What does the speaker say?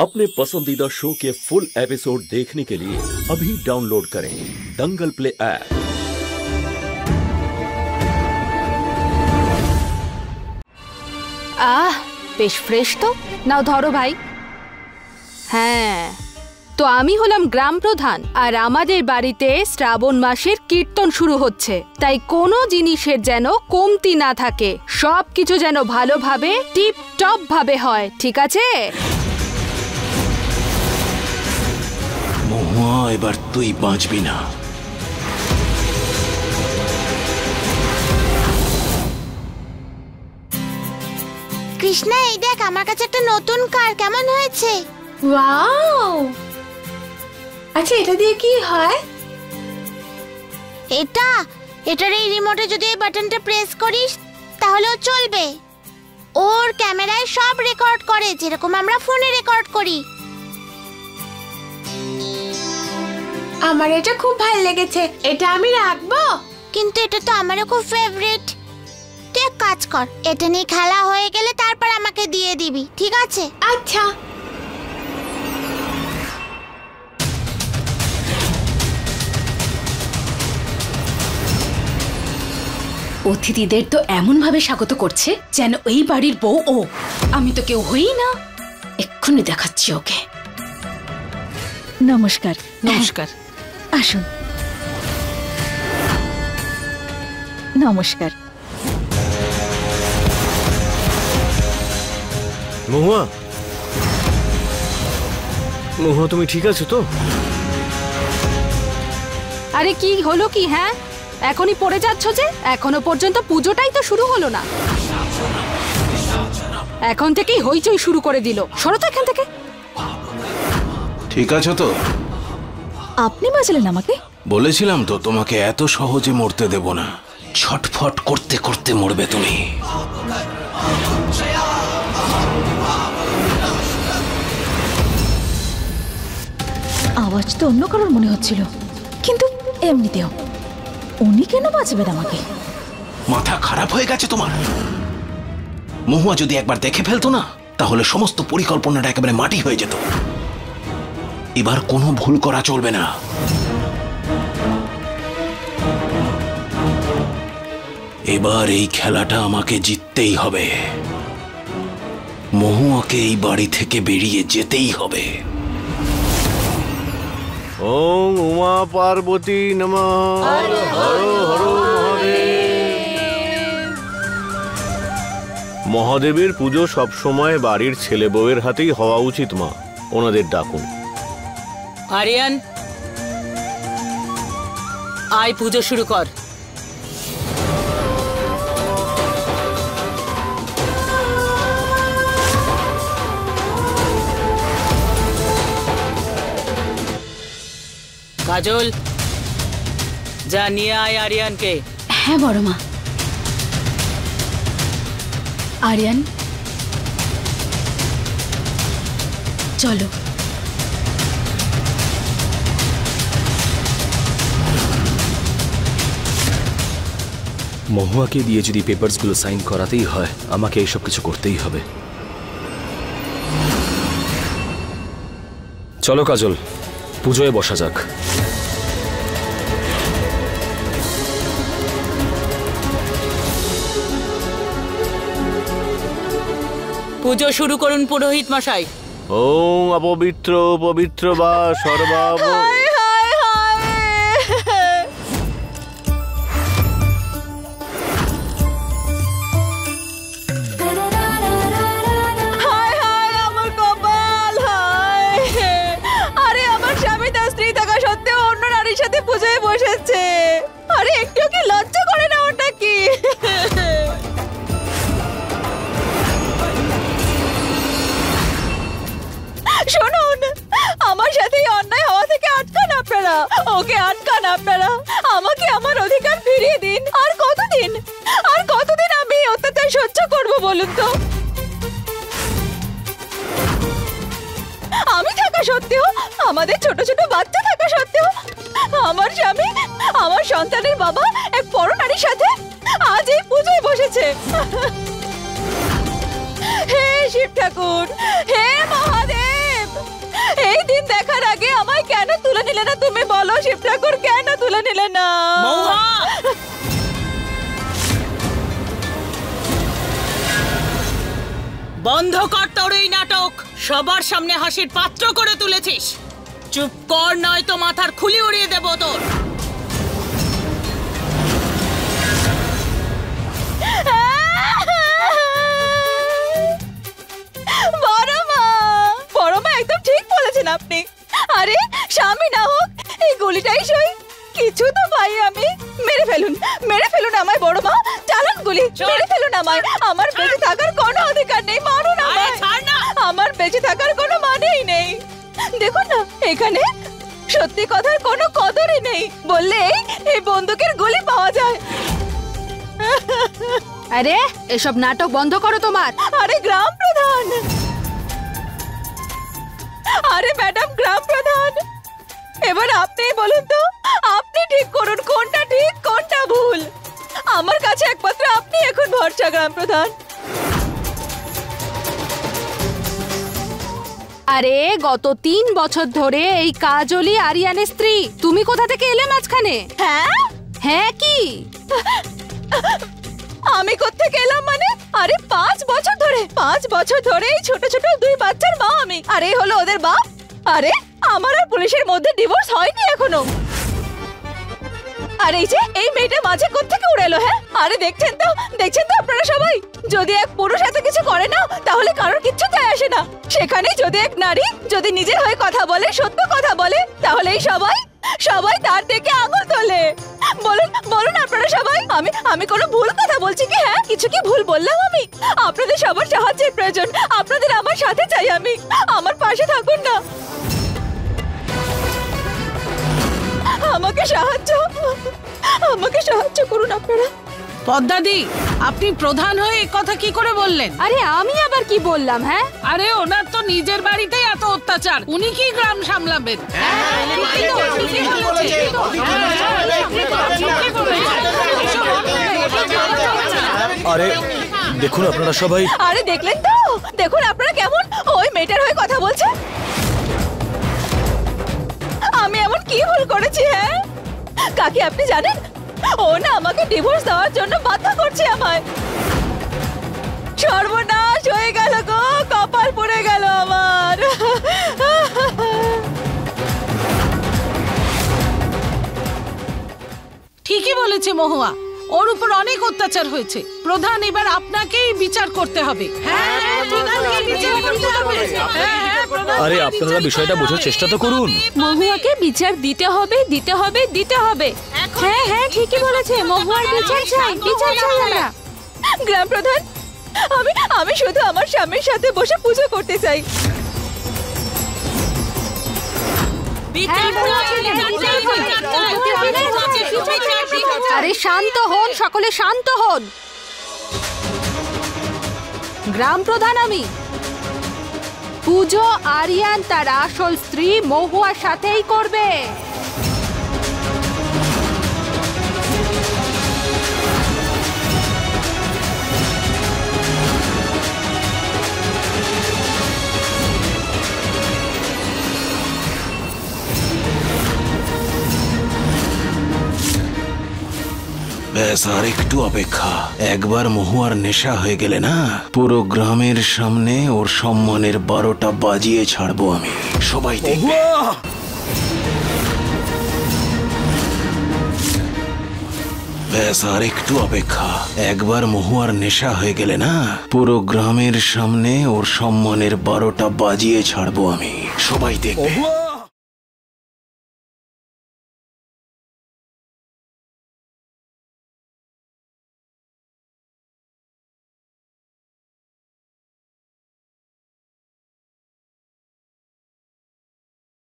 अपने पसंदीदा शो के फुल एपिसोड देखने के लिए अभी डाउनलोड करें दंगल प्ले ऐप আহ বেশ ফ্রেশ তো নাও ধরো ভাই হ্যাঁ তো আমি হলাম গ্রাম প্রধান আর আমাদের বাড়িতে শ্রাবণ মাসের কীর্তন শুরু হচ্ছে তাই কোনো জিনিসের যেন কমতি না থাকে সব কিছু যেন ভালোভাবে টিপ টপ ভাবে হয় ঠিক আছে এবার তুই বাঁচবি না। কৃষ্ণা এই দেখ আমার কাছে একটা নতুন কার কেমন হয়েছে? ওয়াও! আচ্ছা এটা দিয়ে কি হয়? এটা এটার এই রিমোটে যদি এই বাটনটা প্রেস করিস তাহলে ও চলবে। ওর ক্যামেরায় সব রেকর্ড করে যেরকম আমরা ফোনে রেকর্ড করি। আমার এটা খুব ভালো লেগেছে। এটা আমি রাখব? কিন্তু এটা তো আমারও খুব ফেভারিট তুই এক কাজ কর এটা নিয়ে খেলা হয়ে গেলে তারপর আমাকে দিয়ে দিবি ঠিক আছে? আচ্ছা। অতিথিদের তো এমন ভাবে স্বাগত করছে যেন এই বাড়ির বউ ও। আমি তো কেউ হই না। এক্ষুনি দেখাচ্ছি ওকে। নমস্কার নমস্কার। আসুন। নমস্কার। মহুয়া। মহুয়া তুমি ঠিক আছো তো? আরে কি হলো কি হ্যাঁ? এখনই পড়ে যাচ্ছ যে এখনও পর্যন্ত পুজোটাই তো শুরু হলো না। এখন থেকেই হইচই শুরু করে দিল। সরো তো এখান থেকে। ঠিক আছো তো? আপনি বাঁচালেন আমাকে? বলেছিলাম তো তোমাকে এত সহজে মরতে দেব না। ছটফট করতে করতে মরবে তুমি। আওয়াজ তো অন্য কারোর মনে হচ্ছিল কিন্তু এমনিতেও। উনি কেন বাঁচবেন আমাকে? মাথা খারাপ হয়ে গেছে তোমার। মহুয়া যদি একবার দেখে ফেলতো না তাহলে সমস্ত পরিকল্পনাটা একেবারে মাটি হয়ে যেত। এবার কোনো ভুল করা চলবে না। এবার এই খেলাটা আমাকে জিততেই হবে। মহুয়াকে এই বাড়ি থেকে বেরিয়ে যেতেই হবে। ওম উমা পার্বতী নমঃ। হর হর মহাদেবের পুজো সবসময় বাড়ির ছেলে বউয়ের হাতেই হওয়া উচিত মা ওনাদের ডাকুন। আরিয়ান, আয় পুজো শুরু কর। কাজল, যা নিয়ে আয় আরিয়ানকে। হ্যাঁ বড় মা। আরিয়ান, চলো। মহুয়াকে দিয়ে যদি পেপারসগুলো সাইন করাতেই হয় আমাকে এইসব কিছু করতেই হবে। চলো কাজল পুজোয় বসা যাক। পুজো শুরু করুন পুরোহিত মশাই। ও অপবিত্র পবিত্র বা সর্বাব ওকে আটকান আপনারা। আমাকে আমার অধিকার ফিরিয়ে দিন। আর কতদিন? আর কতদিন আমি অত্যাচার সহ্য করব বলুন তো? আমি থাকা সত্ত্বেও, আমাদের ছোট ছোট বাচ্চা থাকা সত্ত্বেও, আমার স্বামী, আমার সন্তানের বাবা এক বড় নারীর সাথে আজ এই পুজোয় বসেছে। হে শিব ঠাকুর, হে মহাদেব! সেই দিন দেখার আগে আমায় কেন তুলে নিলে না? তুমি বলো শিব ঠাকুর কেন তুলে নিলে না? বন্ধ কর তোর এই নাটক। সবার সামনে হাসির পাত্র করে তুলেছিস। চুপ কর নয় তো মাথার খুলি উড়িয়ে দেবো তোর। আমায় আমার বেঁচে থাকার কোনো অধিকার নেই মারুন আরে আমায়। ছাড় না। আমার বেঁচে থাকার কোনো মানেই নেই। দেখুন না এখানে সত্যি কথার কোনো কদরই নেই। বললেই এই বন্দুকের গুলি পাওয়া যায়। আরে এসব নাটক বন্ধ করো তোমার। আরে গ্রাম প্রধান। আরে ম্যাডাম গ্রাম প্রধান। এবার আপনি বলুন তো ভরসা গ্রাম প্রধান আরে গত তিন বছর ধরে এই কাজলি আরিয়ানের স্ত্রী তুমি কোথা থেকে এলে মাঝখানে? হ্যাঁ? হ্যাঁ কি? আমি কোত্থেকে এলাম মানে? আরে পাঁচ বছর ধরে পাঁচ বছর ধরে এই ছোট ছোট দুই বাচ্চার মা আমি। আরে হলো ওদের বাপ। আরে আমার আর পুলিশের মধ্যে ডিভোর্স হয়নি এখনও। আর এই যে, এই মেয়েটা মাঝে কোত্থেকে উড়ে এলো হ্যাঁ? আরে দেখছেন তো দেখছেন তো আপনারা সবাই? যদি এক পুরুষ এত কিছু করে না, তাহলে কারোর কিচ্ছু যায় আসে না। সেখানে যদি এক নারী যদি নিজের হয়ে কথা বলে, সত্য কথা বলে তাহলে এই সবাই সবাই তার দিকে আঙুল তোলে। বলুন বলুন আপনারা সবাই, আমি আমি কোনো ভুল কথা বলছি কি হ্যাঁ? কিছু কি ভুল বললাম আমি? আপনাদের সবার সাহায্যের প্রয়োজন, আপনাদের আমার সাথে চাই আমি। আমার পাশে থাকুন না। আমাকে সাহায্য আমাকে সাহায্য করুন আপনারা পদ্মাদি আপনি প্রধান হয়ে এ কথা কি করে বললেন আরে আমি আবার কি বললাম হ্যাঁ আরে ওনার তো নিজের বাড়িতেই এত অত্যাচার উনি কি গ্রাম সামলাবেন। আরে দেখুন আপনারা সবাই আরে দেখলেন তো দেখুন আপনারা কেমন ওই মেয়েটার হয়ে কথা বলছে আমি এমন কি ভুল করেছি হ্যাঁ কাকি আপনি জানেন? ও না আমাকে ডিভোর্স দেওয়ার জন্য বাধ্য করছে আমায়। সর্বনাশ হয়ে গেল গো কপাল পড়ে গেল আমার। ঠিকই বলেছে মহুয়া ওর উপর অনেক অত্যাচার হয়েছে। প্রধান এবার আপনাকেই বিচার করতে হবে হ্যাঁ, হবে। হ্যাঁ, আরে আপনারা বিষয়টা বোঝার চেষ্টা তো করুন। মহুয়াকে বিচার দিতে হবে দিতে হবে দিতে হবে। হ্যাঁ হ্যাঁ ঠিকই বলেছে মহুয়ার বিচার চাই বিচার চাই আমরা গ্রাম প্রধান আমি আমি শুধু আমার স্বামীর সাথে বসে পুজো করতে চাই। আরে শান্ত হন সকলে শান্ত হন। গ্রাম প্রধান আমি। পুজো আরিয়ান তার আসল স্ত্রী মহুয়ার সাথেই করবে। ব্যাস, আর একটু অপেক্ষা। একবার মহুয়ার নেশা হয়ে গেলে না, পুরো গ্রামের সামনে ওর সম্মানের বারোটা বাজিয়ে ছাড়বো আমি। সবাই দেখবে। ব্যাস, আর একটু অপেক্ষা। একবার মহুয়ার নেশা হয়ে গেলে না, পুরো গ্রামের সামনে ওর সম্মানের বারোটা বাজিয়ে ছাড়বো আমি। সবাই দেখবে।